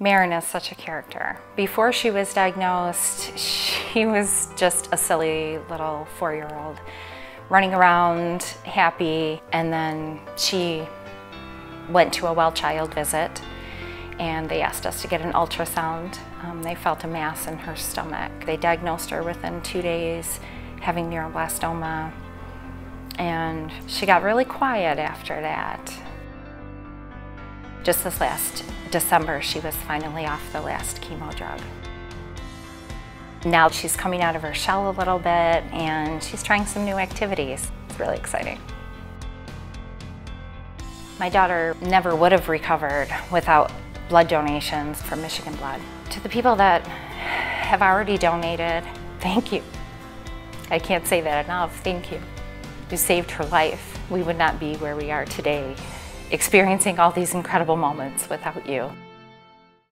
Maren is such a character. Before she was diagnosed, she was just a silly little four-year-old running around, happy, and then she went to a well child visit and they asked us to get an ultrasound. Um, they felt a mass in her stomach. They diagnosed her within two days having neuroblastoma and she got really quiet after that. Just this last December, she was finally off the last chemo drug. Now she's coming out of her shell a little bit and she's trying some new activities. It's really exciting. My daughter never would have recovered without blood donations from Michigan Blood. To the people that have already donated, thank you. I can't say that enough, thank you. You saved her life. We would not be where we are today experiencing all these incredible moments without you.